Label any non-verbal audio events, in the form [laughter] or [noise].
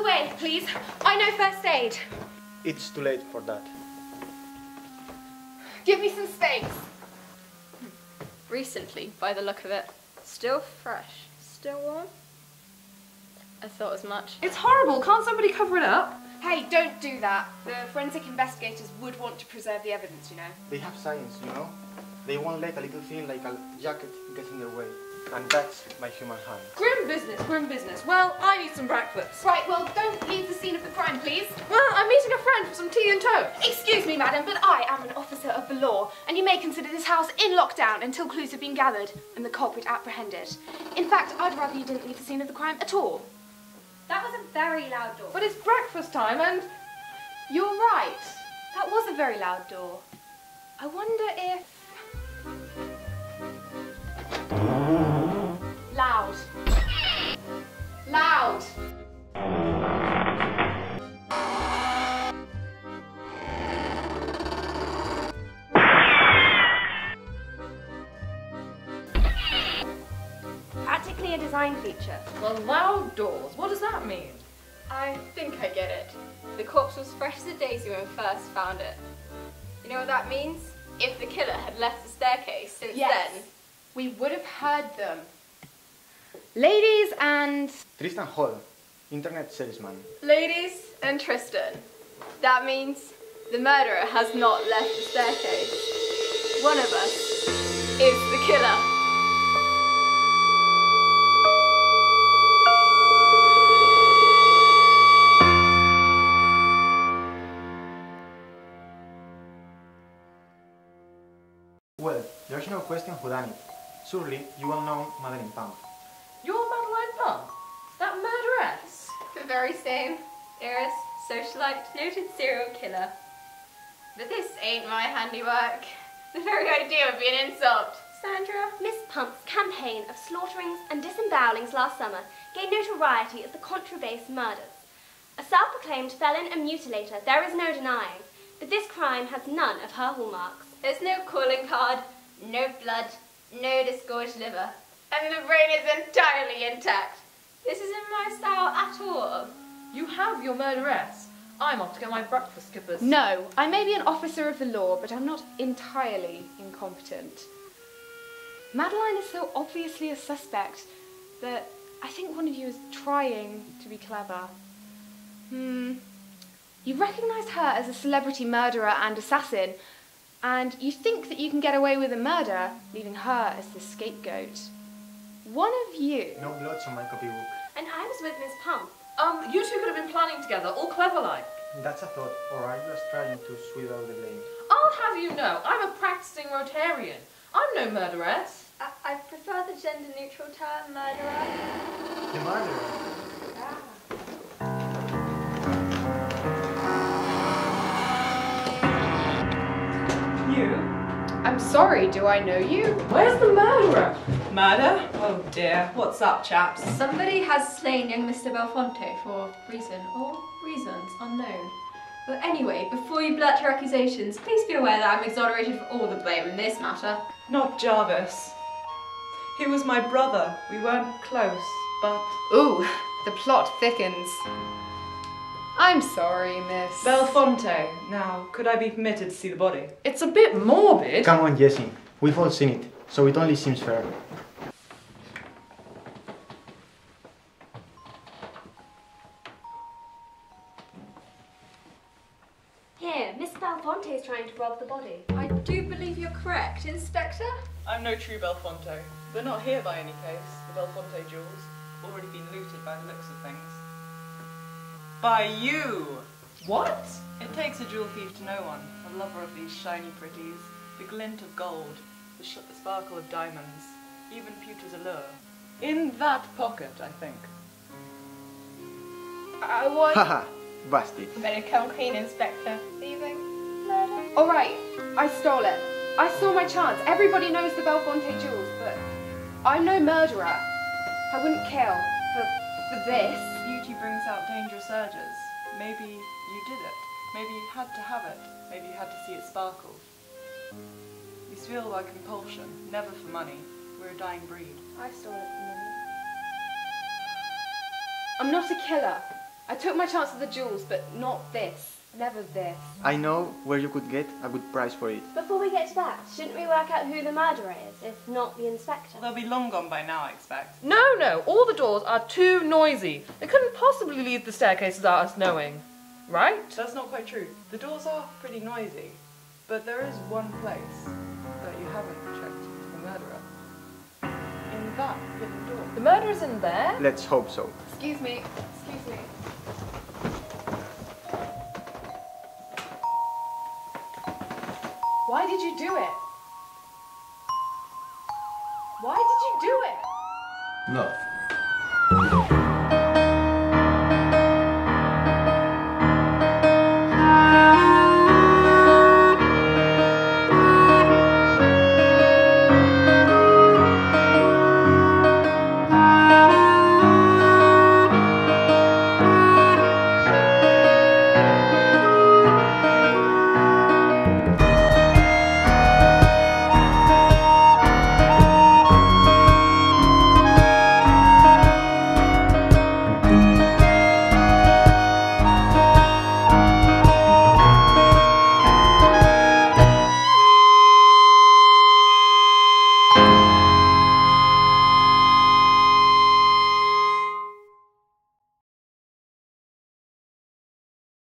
Out of the way, please. I know first aid. It's too late for that. Give me some space. Recently, by the look of it. Still fresh. Still warm? I thought as much. It's horrible. Can't somebody cover it up? Hey, don't do that. The forensic investigators would want to preserve the evidence, you know. They have science, you know? They won't let a little thing like a jacket get in their way. And that's my human hand. Grim business, grim business. Well, I need some breakfast. Right, well, don't leave the scene of the crime, please. Well, I'm meeting a friend for some tea and toast. Excuse me, madam, but I am an officer of the law, and you may consider this house in lockdown until clues have been gathered and the culprit apprehended. In fact, I'd rather you didn't leave the scene of the crime at all. That was a very loud door. But it's breakfast time and You're right. That was a very loud door. I wonder if... Loud. Loud. Practically a design feature. well, loud doors. What does that mean? I think I get it. The corpse was fresh as a daisy when we first found it. You know what that means? If the killer had left the staircase since Yes. then. We would have heard them. Ladies and... Tristan Hall, internet salesman. Ladies and Tristan. That means the murderer has not left the staircase. One of us is the killer. Well, there's no question who done it. Surely you will know Madeline Pump. You're Madeline Pump, that murderess. The very same. Heiress, socialite, noted serial killer. But this ain't my handiwork. [laughs] The very idea would be an insult. Sandra? Miss Pump's campaign of slaughterings and disembowelings last summer gained notoriety as the Contrabass murders. A self-proclaimed felon and mutilator, there is no denying, but this crime has none of her hallmarks. There's no calling card, no blood, no disgorged liver, and the brain is entirely intact. This isn't my style at all. You have your murderess. I'm off to get my breakfast skippers. No, I may be an officer of the law, but I'm not entirely incompetent. Madeline is so obviously a suspect that I think one of you is trying to be clever. Hmm. You recognise her as a celebrity murderer and assassin, and you think that you can get away with a murder, leaving her as the scapegoat. One of you. No blots on my copybook. And I was with Miss Pump. Um, you two could have been planning together, all clever like. That's a thought, or are you just trying to sweep out the blame? I'll have you know, I'm a practicing Rotarian. I'm no murderess. I, I prefer the gender neutral term murderer. The murderer. You? I'm sorry, do I know you? Where's the murderer? Murder? Oh dear. What's up, chaps? Somebody has slain young Mr. Belfonte for reason or reasons unknown. But anyway, before you blurt your accusations, please be aware that I'm exonerated for all the blame in this matter. Not Jarvis. He was my brother. We weren't close, but Ooh, the plot thickens. I'm sorry, miss. Belfonte. Now, could I be permitted to see the body? It's a bit morbid. Come on, Jessie. We've all seen it, so it only seems fair. Here, Miss Belfonte is trying to rob the body. I do believe you're correct, Inspector. I'm no true Belfonte. They're not here by any case. The Belfonte jewels have already been looted by the looks of things. By you! What? It takes a jewel thief to know one, a lover of these shiny pretties, the glint of gold, the, sh- the sparkle of diamonds, even pewter's allure. In that pocket, I think. I was Haha, busted. better come clean, Inspector. Thieving, murder. All right, I stole it. I saw my chance. Everybody knows the Belfonte jewels, but I'm no murderer. I wouldn't kill for for this. Beauty brings out dangerous urges. Maybe you did it. Maybe you had to have it. Maybe you had to see it sparkle. We steal by compulsion, never for money. We're a dying breed. I stole it from them. I'm not a killer. I took my chance with the jewels, but not this. Never this. I know where you could get a good price for it. Before we get to that, shouldn't we work out who the murderer is, if not the inspector? They'll be long gone by now, I expect. No, no, all the doors are too noisy. They couldn't possibly leave the staircase without us knowing. Right? That's not quite true. The doors are pretty noisy, but there is one place that you haven't checked the murderer. In that hidden door. The murderer's in there? Let's hope so. Excuse me. Excuse me. Why did you do it? Why did you do it? Love.